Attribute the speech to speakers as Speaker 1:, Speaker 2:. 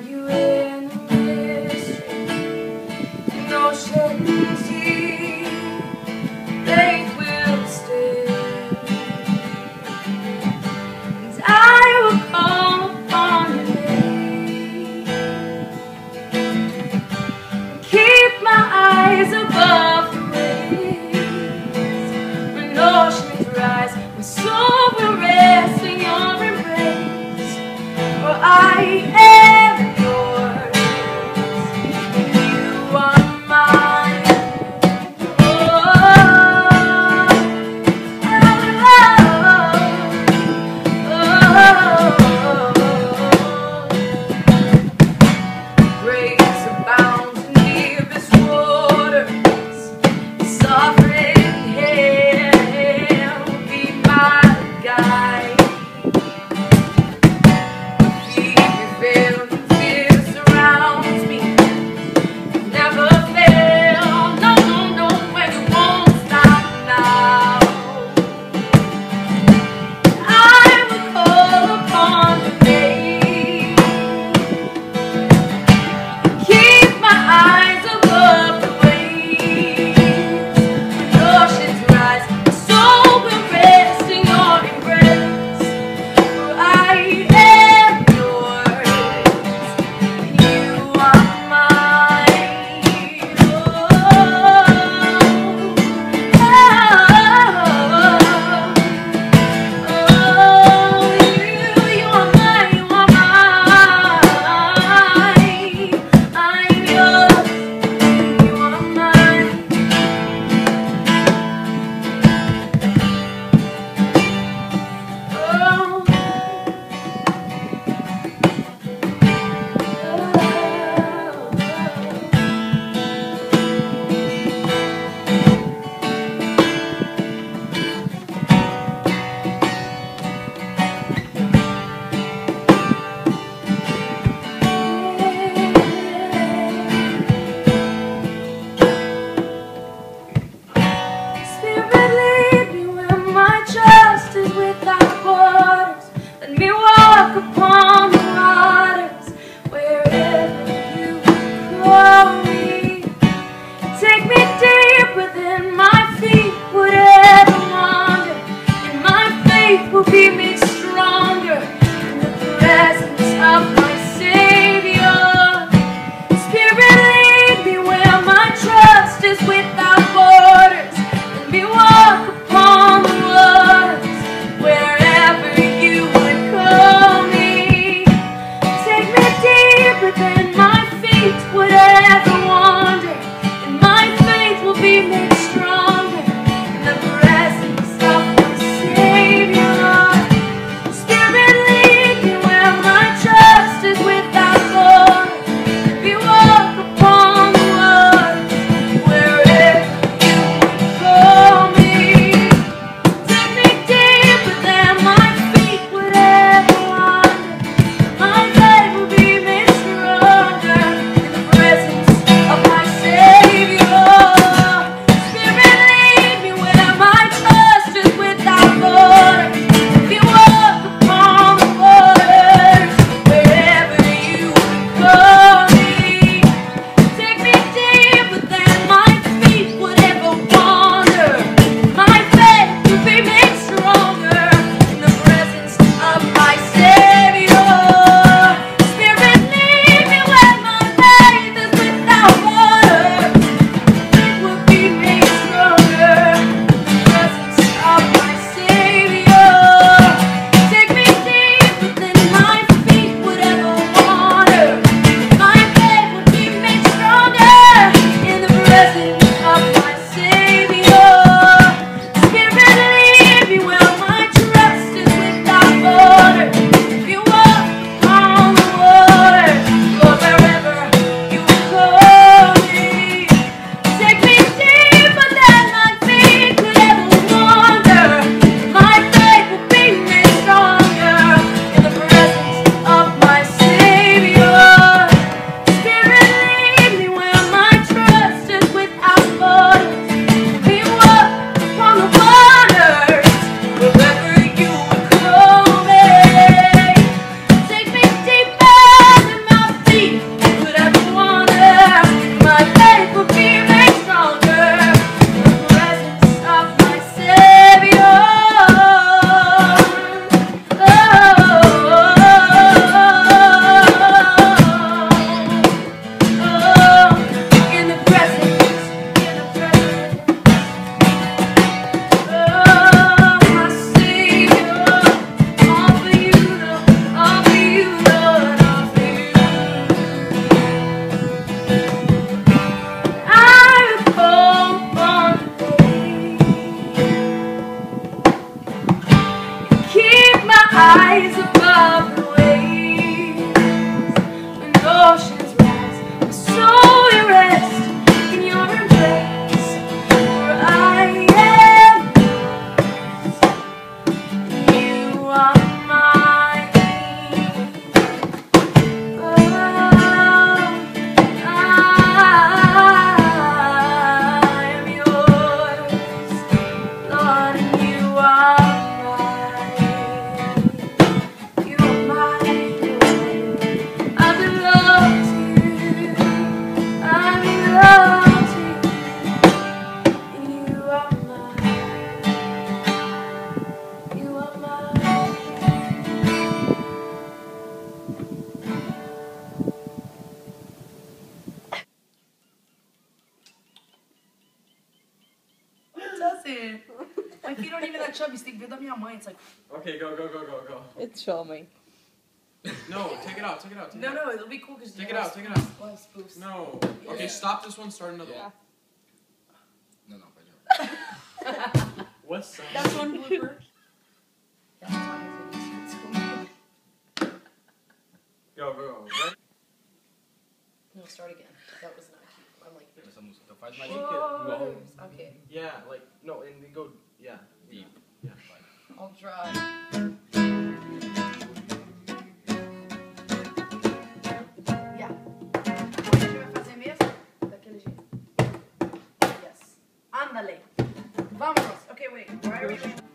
Speaker 1: Find doesn't. My feet aren't even that chubby. Stick build up your mind. It's like.
Speaker 2: Okay, go, go, go, go, go.
Speaker 3: It's chubby.
Speaker 2: No, take it out, take it out. Take
Speaker 1: no,
Speaker 2: it out.
Speaker 1: no, it'll be cool because
Speaker 2: take it out, take it out.
Speaker 1: Oh, well.
Speaker 2: No. Yeah. Okay, stop this one. Start another yeah. one.
Speaker 4: No, no, I don't.
Speaker 2: What's that?
Speaker 1: That's one blooper.
Speaker 2: Like, no, and then go, yeah.
Speaker 4: deep.
Speaker 2: Yeah.
Speaker 4: Vai.
Speaker 1: I'll try. Yeah. Como a gente vai fazer mesmo? Daquele jeito. Yes. Andale. Vamos. Okay, wait. Why are we doing?